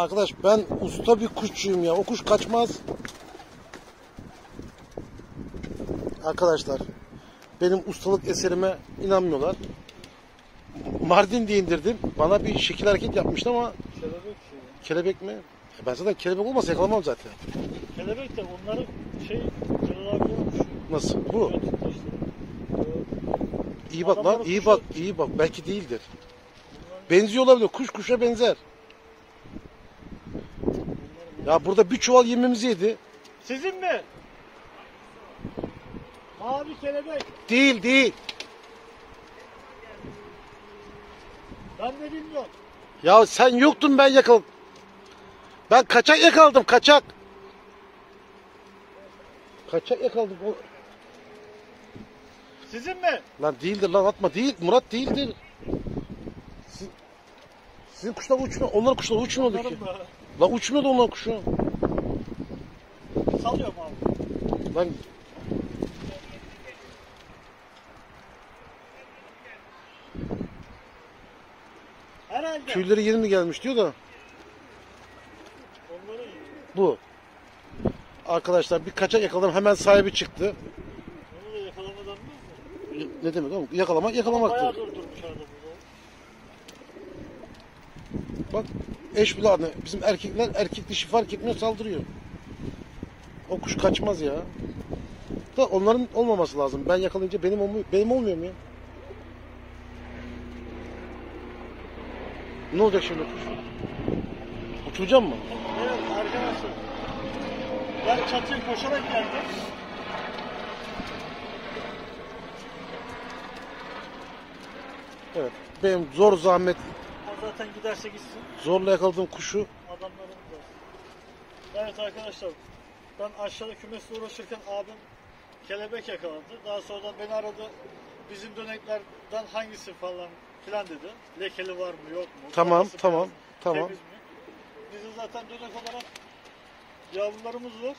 Arkadaş ben usta bir kuşçuyum ya. O kuş kaçmaz. Arkadaşlar benim ustalık eserime inanmıyorlar. Mardin diye indirdim. Bana bir şekil hareket yapmıştı ama Kelebek şey. kelebek mi? E Ben zaten kelebek olmasa yakalamam zaten. Kelebek de onların şey. Nasıl? Bu. İşte. İyi bak lan, iyi bak, iyi bak. Belki değildir. Benziyor olabilir. Kuş kuşa benzer. Ya burada bir çuval yemimizi yedi. Sizin mi? Mavi kelebek. Değil, değil. Ben de bilmiyorum. Ya sen yoktun ben yakaladım. Ben kaçak yakaladım, kaçak. Kaçak yakaladım. O- Sizin mi? Lan değildir lan atma değil. Murat değildir. Sizin, kuşlar uçmuyor. Onlar kuşlar uçmuyordu ki. Lan uçmuyordu onlar kuşu. Salıyorum abi. Lan Herhalde. tüyleri yeni mi gelmiş diyor da. Bu. Arkadaşlar bir kaçak yakaladım hemen sahibi çıktı. Ne demek oğlum? Yakalamak yakalamaktır. Bak eş anne. Bizim erkekler erkek dişi fark etmiyor saldırıyor. O kuş kaçmaz ya. Da onların olmaması lazım. Ben yakalayınca benim olmuyor, benim olmuyor mu ya? Ne olacak şimdi kuş? Uçuracağım mı? Evet arkadaşlar. Ben çatıya koşarak geldim. Evet. Benim zor zahmet zaten giderse gitsin. zorla yakaladığım kuşu Adamlarımız var. Evet arkadaşlar. Ben aşağıda kümesle uğraşırken abim kelebek yakaladı. Daha sonradan beni aradı. Bizim döneklerden hangisi falan filan dedi. Lekeli var mı yok mu? Tamam, tamam, beyaz tamam. Temiz mi? Bizim zaten dönek olarak yavrularımız var.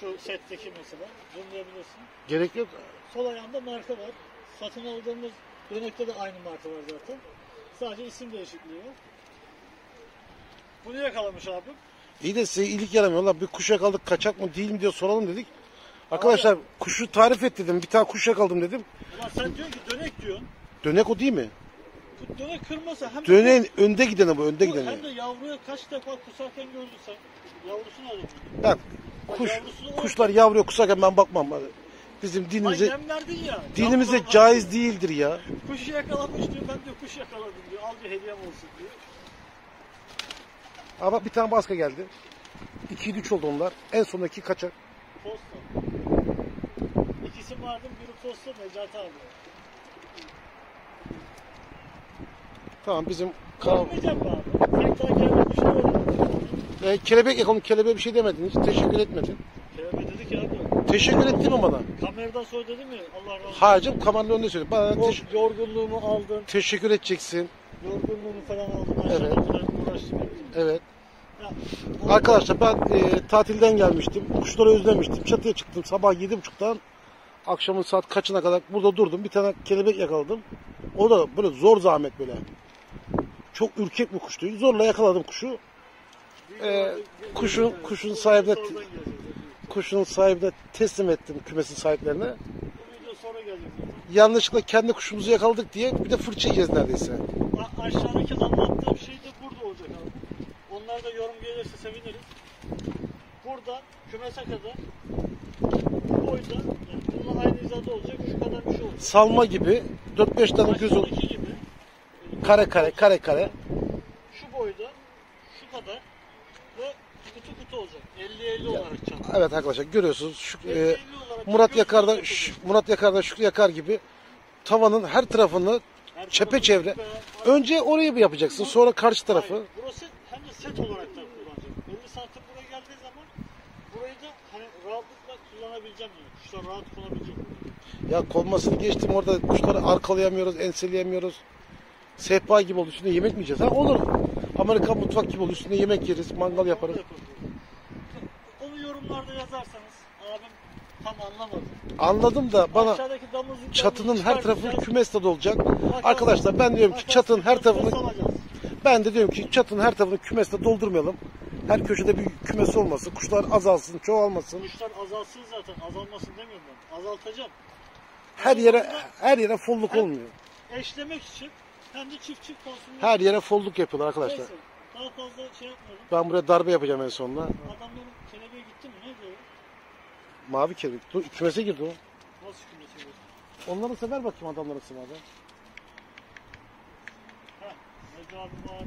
Şu setteki mesela. Bunu diyebilirsin. gerek yok. Sol ayağında marka var. Satın aldığımız dönekte de aynı marka var zaten. Sadece isim değişikliği var. Bunu yakalamış abim. İyi de size iyilik yaramıyor. Lan bir kuş yakaladık kaçak mı değil mi diye soralım dedik. Arkadaşlar kuşu tarif et dedim. Bir tane kuş yakaladım dedim. Ulan sen diyorsun ki dönek diyorsun. Dönek o değil mi? Bu dönek kırmasa hem de, Döneğin önde gideni bu, önde bu, gideni. hem de yavruya kaç defa kusarken gördün sen. Yavrusunu alın. Bak kuş, Yavrusunu kuşlar yavruya kusarken ben bakmam. Bizim Ay dinimize verdin ya. dinimize Yavrular- caiz değildir ya. Kuşu yakalamış diyor. Ben diyor kuş yakaladım diyor. Al bir hediyem olsun diyor. Ama bir tane baska geldi. 2 3 oldu onlar. En sondaki kaçak. Posta. İkisi vardı. Biri posta Necati abi. Tamam bizim kara... Kalmayacak mı abi? Tek daha kendi bir şey oldu. E, kelebek yakaladım. Kelebeğe bir şey demedin. Hiç teşekkür etmedin. Kelebek dedi ki abi. Teşekkür ettin mi bana? Kameradan sonra dedi mi? Allah razı olsun. Hacım kameranın önünde söyle. Bana teş- yorgunluğumu aldın. teşekkür edeceksin. Yorgunluğumu falan. Aşağıda Evet. kadar uğraştım. ettim. Evet. Ya, Arkadaşlar ben e, tatilden gelmiştim. Kuşları özlemiştim. Çatıya çıktım sabah yedi buçuktan akşamın saat kaçına kadar burada durdum. Bir tane kelebek yakaladım. O da böyle zor zahmet böyle. Çok ürkek bir kuştu. Zorla yakaladım kuşu. Ee, kuşun kuşun sahibine gelecek. kuşun sahibine teslim ettim kümesin sahiplerine. Yanlışlıkla kendi kuşumuzu yakaladık diye bir de fırça yiyeceğiz neredeyse. A- aşağıdaki anlattığım şey de burada olacak abi. Onlar da yorum gelirse seviniriz. Burada kümese kadar bu boyda yani bununla aynı hizada olacak şu kadar bir şey olacak. Salma gibi 4-5 tane göz ol- Aşağıdaki gibi kare kare kare kare. şu boyda şu kadar ve kutu kutu olacak. 50-50 olarak çarpı. Evet arkadaşlar görüyorsunuz şu, e, 50-50 olarak Murat Yakar'da. Murat Yakar'da Şükrü Yakar gibi tavanın her tarafını çepeçevre. önce orayı bir yapacaksın sonra karşı tarafı. Hayır, burası hem de set olarak da kullanacak. 50 santim buraya geldiği zaman burayı da hani rahatlıkla kullanabileceğim yani. Kuşlar rahat kullanabilecek. Ya kolmasını geçtim orada kuşları arkalayamıyoruz, enseleyemiyoruz. Sehpa gibi oldu üstünde yemek mi yiyeceğiz? Ha olur. Amerikan mutfak gibi oldu üstünde yemek yeriz, mangal yaparız. Onu yorumlarda yazarsanız abim tam anlamadı. Anladım da bana Aşağıdaki damızlıklarını çatının her tarafı çıkartacağız. kümeste dolacak. Bakalım- Arkadaşlar ben diyorum ki çatının her tarafını ben de diyorum ki çatının her tarafını kümeste doldurmayalım. Her köşede bir kümes olmasın. Kuşlar azalsın, çoğalmasın. Kuşlar azalsın zaten. Azalmasın demiyorum ben. Azaltacağım. Her yere her yere folluk olmuyor. Eşlemek için hem de çift çift kalsın. Her yere folluk yapıyorlar arkadaşlar. Neyse. Daha fazla şey yapmayalım. Ben buraya darbe yapacağım en sonunda. Adamların kelebeğe gitti mi? Ne diyor? Mavi kelebek. Dur, kümese girdi o. Nasıl kümesi bu? Onları sever bakayım adamları sımada. Ha, Necmi abi var.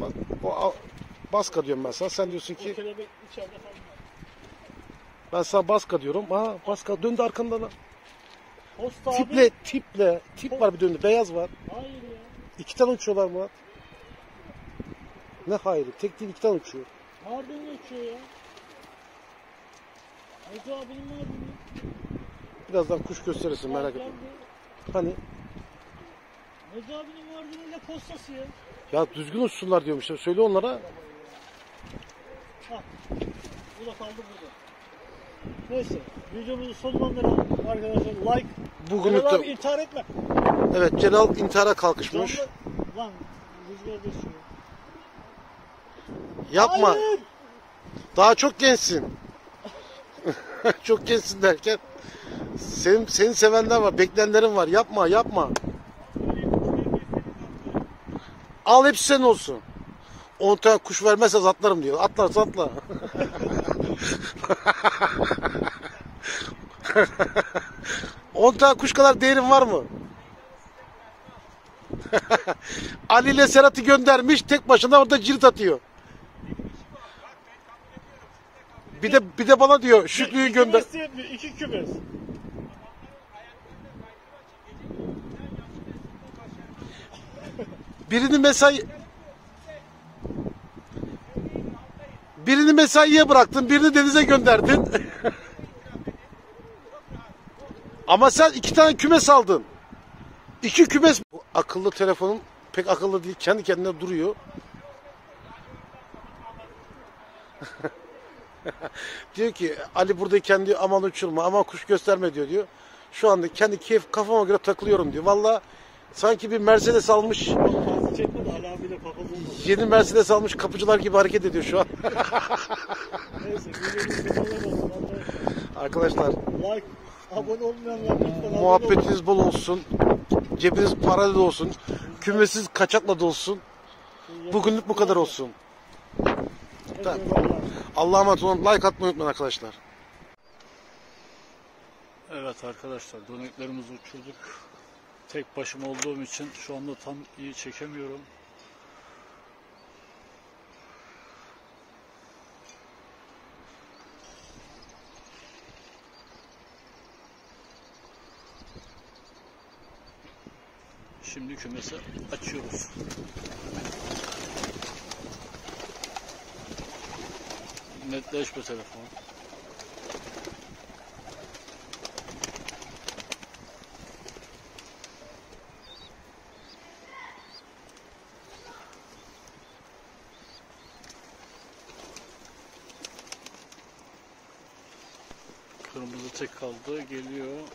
Bak, o a- baska diyorum ben sana. Sen diyorsun O ki kelebek içeride falan. ben sana baska diyorum. Aa baska döndü arkandan. Post abi. Tiple, tiple. Tip var bir döndü. Beyaz var. Hayır ya. İki tane uçuyorlar Murat. Ne hayır. Tek değil iki tane uçuyor. Nereden geçiyor ya? Necmi abinin Mardin'i. Birazdan kuş gösterirsin merak etme. Hani Necmi abinin Mardin'iyle postası ya. ya düzgün uçsunlar diyorum işte. Söyle onlara. Hah. Bu da kaldı burada. Neyse. Videomuzu sonlandıralım arkadaşlar. Like. Bugünlük Celal de intihar etme. evet Celal intihara kalkışmış. Canlı... Lan rüzgar geçiyor. Yapma. Hayır. Daha çok gençsin. çok gençsin derken senin seni sevenler var, bekleyenlerin var. Yapma, yapma. Al hepsi senin olsun. 10 tane kuş vermezse atlarım diyor. Atlarsa atla. On tane kuş kadar değerin var mı? Ali ile Serhat'ı göndermiş. Tek başına orada cirit atıyor. Bir de bir de bana diyor Şükrü'yü gönder. İki kümes. Birini mesai Birini mesaiye bıraktın, birini denize gönderdin. Ama sen iki tane kümes aldın. İki kümes. Bu akıllı telefonun pek akıllı değil, kendi kendine duruyor. diyor ki Ali buradayken diyor aman uçurma, aman kuş gösterme diyor diyor. Şu anda kendi keyif kafama göre takılıyorum diyor. Valla sanki bir Mercedes almış, Çok fazla çekme de Ali abiyle kafa bulmasın. yeni Mercedes almış kapıcılar gibi hareket ediyor şu an. Arkadaşlar. Like, abone olmayanlar lütfen muhabbetiniz bol olsun. Cebiniz paralı da olsun. Kümesiz kaçakla da olsun. Bugünlük bu kadar olsun. Hadi eyvallah. Allah'a emanet olun. Like atmayı unutmayın arkadaşlar. Evet arkadaşlar döneklerimizi uçurduk. Tek başıma olduğum için şu anda tam iyi çekemiyorum. Şimdi kümesi açıyoruz. Netleşme telefon. Kırmızı tek kaldı. Geliyor.